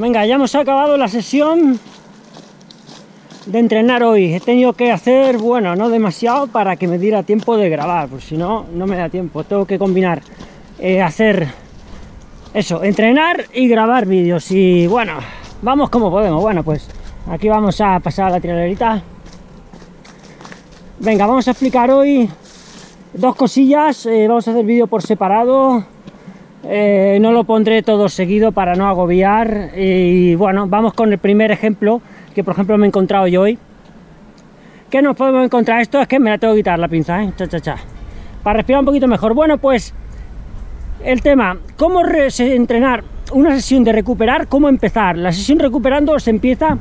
Venga, ya hemos acabado la sesión de entrenar hoy. He tenido que hacer, bueno, no demasiado para que me diera tiempo de grabar, pues si no, no me da tiempo. Tengo que combinar, eh, hacer eso, entrenar y grabar vídeos. Y bueno, vamos como podemos. Bueno, pues aquí vamos a pasar a la trialerita. Venga, vamos a explicar hoy dos cosillas. Eh, vamos a hacer vídeo por separado. Eh, no lo pondré todo seguido para no agobiar. Y bueno, vamos con el primer ejemplo que por ejemplo me he encontrado yo hoy. ¿Qué nos podemos encontrar? Esto es que me la tengo que quitar la pinza, ¿eh? Cha, cha, cha. Para respirar un poquito mejor. Bueno, pues el tema, ¿cómo entrenar una sesión de recuperar? ¿Cómo empezar? La sesión recuperando se empieza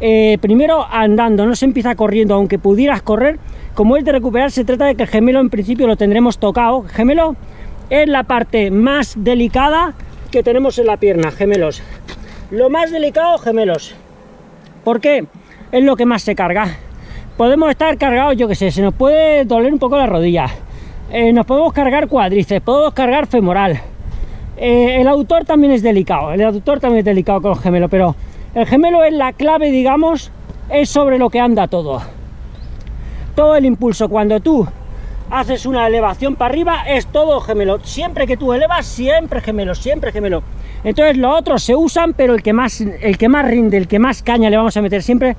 eh, primero andando, no se empieza corriendo, aunque pudieras correr. Como es de recuperar, se trata de que el gemelo en principio lo tendremos tocado. Gemelo es la parte más delicada que tenemos en la pierna, gemelos. Lo más delicado, gemelos. ¿Por qué? Es lo que más se carga. Podemos estar cargados, yo que sé, se nos puede doler un poco la rodilla. Eh, nos podemos cargar cuádriceps, podemos cargar femoral. Eh, el autor también es delicado, el aductor también es delicado con el gemelo, pero el gemelo es la clave, digamos, es sobre lo que anda todo. Todo el impulso, cuando tú haces una elevación para arriba, es todo gemelo. Siempre que tú elevas, siempre gemelo, siempre gemelo. Entonces los otros se usan, pero el que más, el que más rinde, el que más caña le vamos a meter siempre,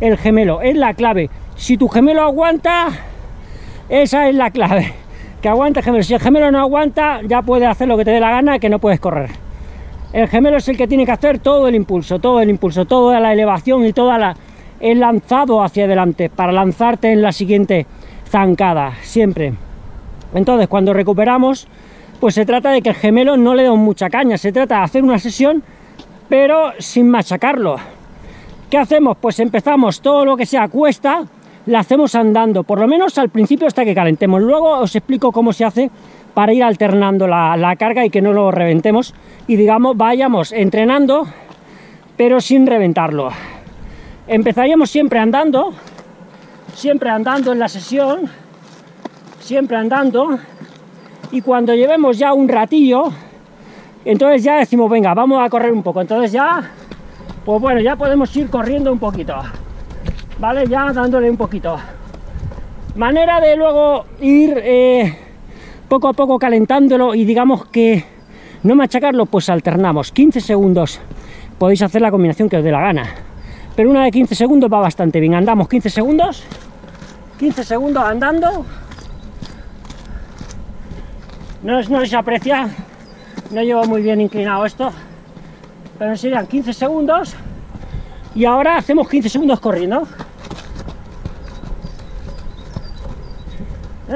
el gemelo, es la clave. Si tu gemelo aguanta, esa es la clave. Que aguante el gemelo. Si el gemelo no aguanta, ya puedes hacer lo que te dé la gana, que no puedes correr. El gemelo es el que tiene que hacer todo el impulso, todo el impulso, toda la elevación y toda la el lanzado hacia adelante para lanzarte en la siguiente zancada, siempre. Entonces, cuando recuperamos, pues se trata de que el gemelo no le dé mucha caña, se trata de hacer una sesión, pero sin machacarlo. ¿Qué hacemos? Pues empezamos todo lo que sea cuesta, la hacemos andando, por lo menos al principio hasta que calentemos. Luego os explico cómo se hace para ir alternando la, la carga y que no lo reventemos y digamos vayamos entrenando, pero sin reventarlo. Empezaríamos siempre andando, siempre andando en la sesión, siempre andando, y cuando llevemos ya un ratillo, entonces ya decimos, venga, vamos a correr un poco. Entonces ya, pues bueno, ya podemos ir corriendo un poquito, ¿vale? Ya dándole un poquito. Manera de luego ir eh, poco a poco calentándolo y digamos que no machacarlo, pues alternamos 15 segundos. Podéis hacer la combinación que os dé la gana. Pero una de 15 segundos va bastante bien. Andamos 15 segundos, 15 segundos andando, no, se aprecia, no llevo muy bien inclinado esto, pero serían 15 segundos y ahora hacemos 15 segundos corriendo.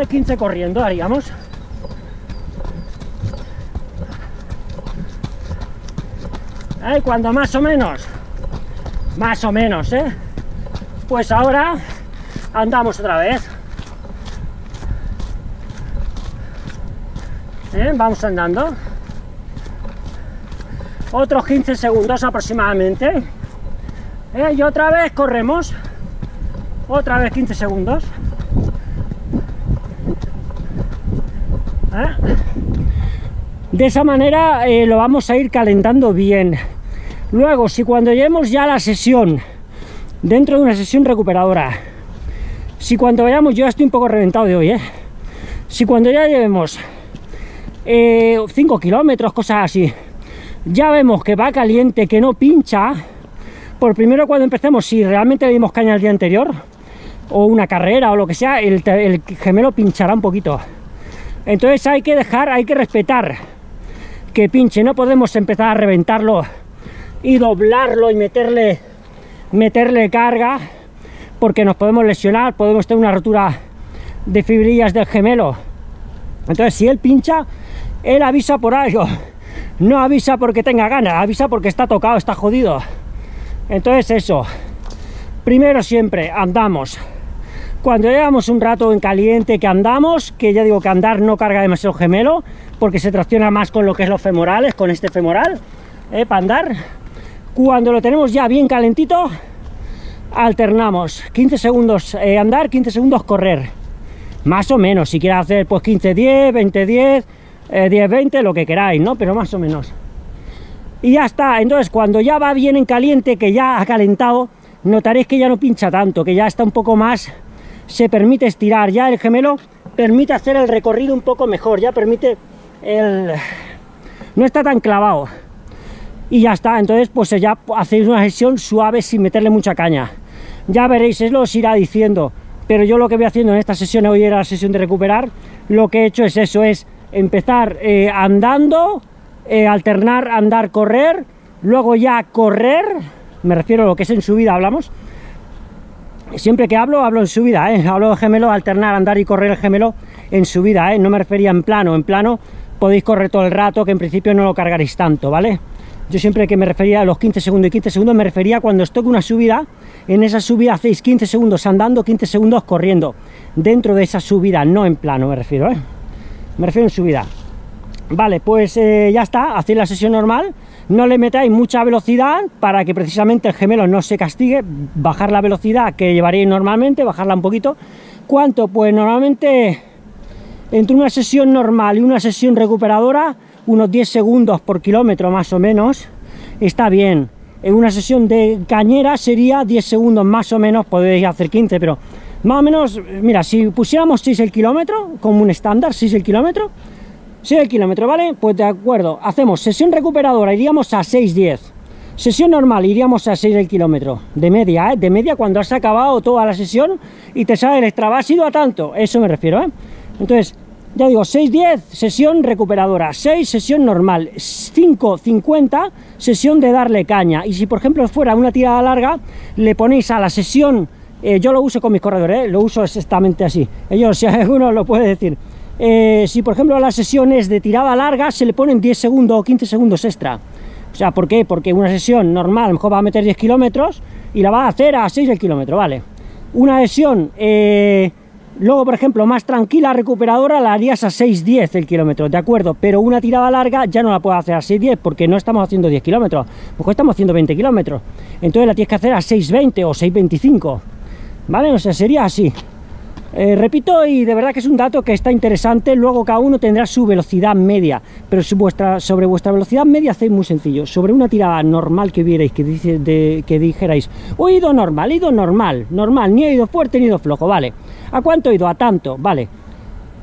15 eh, corriendo haríamos. Eh, cuando más o menos, más o menos, ¿eh? Pues ahora andamos otra vez. ¿Eh? vamos andando otros 15 segundos aproximadamente ¿Eh? y otra vez corremos otra vez 15 segundos ¿Eh? de esa manera lo vamos a ir calentando bien luego si cuando lleguemos ya la sesión dentro de una sesión recuperadora si cuando vayamos yo estoy un poco reventado de hoy ¿eh? si cuando ya llevemos 5 eh, kilómetros, cosas así. Ya vemos que va caliente, que no pincha. Por primero cuando empecemos, si realmente le dimos caña el día anterior, o una carrera o lo que sea, el, el gemelo pinchará un poquito. Entonces hay que dejar, hay que respetar que pinche. No podemos empezar a reventarlo y doblarlo y meterle, meterle carga, porque nos podemos lesionar, podemos tener una rotura de fibrillas del gemelo. Entonces si él pincha, él avisa por algo, no avisa porque tenga ganas, avisa porque está tocado, está jodido. Entonces eso, primero siempre andamos. Cuando llevamos un rato en caliente que andamos, que ya digo que andar no carga demasiado gemelo, porque se tracciona más con lo que es los femorales, con este femoral, eh, para andar. Cuando lo tenemos ya bien calentito, alternamos 15 segundos eh, andar, 15 segundos correr. Más o menos, si quieres hacer pues 15-10, 20-10, 10, eh, 20, lo que queráis, ¿no? Pero más o menos. y ya está. Entonces, cuando ya va bien en caliente, que ya ha calentado, notaréis que ya no pincha tanto, que ya está un poco más, se permite estirar, ya el gemelo permite hacer el recorrido un poco mejor, ya permite el... no está tan clavado. Y ya está, entonces pues ya hacéis una sesión suave sin meterle mucha caña. Ya veréis, lo os irá diciendo, pero yo lo que voy haciendo en esta sesión, hoy era la sesión de recuperar, lo que he hecho es eso, es empezar eh, andando, eh, alternar andar, correr, luego ya correr, me refiero a lo que es en subida hablamos, siempre que hablo, hablo en subida, ¿eh? hablo de gemelo, alternar andar y correr el gemelo en subida, ¿eh? no me refería en plano, en plano podéis correr todo el rato, que en principio no lo cargaréis tanto, ¿vale? Yo siempre que me refería a los 15 segundos y 15 segundos, me refería cuando os toque una subida, en esa subida hacéis 15 segundos andando, 15 segundos corriendo, dentro de esa subida, no en plano me refiero, ¿eh? Me refiero en subida. Vale, pues eh, ya está, hacéis la sesión normal, no le metáis mucha velocidad para que precisamente el gemelo no se castigue, bajar la velocidad que llevaríais normalmente, bajarla un poquito. ¿Cuánto? Pues normalmente entre una sesión normal y una sesión recuperadora, unos 10 segundos por kilómetro más o menos, está bien. En una sesión de cañera sería 10 segundos más o menos, podéis hacer 15, pero más o menos, mira, si pusiéramos 6 el kilómetro, como un estándar, 6 el kilómetro, 6 el kilómetro, ¿vale? Pues de acuerdo, hacemos sesión recuperadora, iríamos a 6.10. Sesión normal, iríamos a 6 el kilómetro. De media, ¿eh? De media cuando has acabado toda la sesión y te sale el extra, has ido a tanto. Eso me refiero, ¿eh? Entonces, ya digo, 6.10, sesión recuperadora. 6, sesión normal. 5.50, sesión de darle caña. Y si, por ejemplo, fuera una tirada larga, le ponéis a la sesión... Eh, yo lo uso con mis corredores, ¿eh? Lo uso exactamente así. Ellos, si alguno lo puede decir eh, si por ejemplo la sesión es de tirada larga, se le ponen 10 segundos o 15 segundos extra. O sea, ¿por qué? Porque una sesión normal, mejor va a meter 10 kilómetros y la va a hacer a 6 el kilómetro, ¿vale? Una sesión, eh, luego por ejemplo, más tranquila, recuperadora, la harías a 6-10 el kilómetro, ¿de acuerdo? Pero una tirada larga ya no la puedes hacer a 6-10 porque no estamos haciendo 10 kilómetros, mejor estamos haciendo 20 kilómetros. Entonces la tienes que hacer a 6-20 o 6-25, ¿vale? O sea, sería así. Eh, repito, y de verdad que es un dato que está interesante, luego cada uno tendrá su velocidad media, pero sobre vuestra velocidad media hacéis muy sencillo, sobre una tirada normal que vierais, que, que dijerais, he ido normal, he ido normal, normal, ni he ido fuerte ni he ido flojo, vale, ¿a cuánto he ido? A tanto, vale,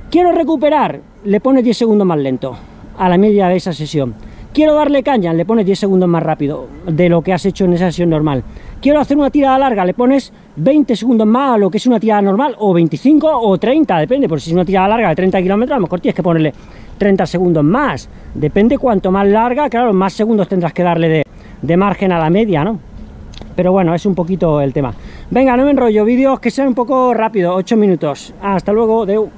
quiero recuperar, le pones 10 segundos más lento, a la media de esa sesión, quiero darle caña, le pones 10 segundos más rápido de lo que has hecho en esa sesión normal, quiero hacer una tirada larga, le pones 20 segundos más a lo que es una tirada normal, o 25 o 30, depende, por si es una tirada larga de 30 kilómetros, a lo mejor tienes que ponerle 30 segundos más. Depende cuanto más larga, claro, más segundos tendrás que darle de, margen a la media, ¿no? Pero bueno, es un poquito el tema. Venga, no me enrollo, vídeos que sean un poco rápido, 8 minutos. Hasta luego, deu.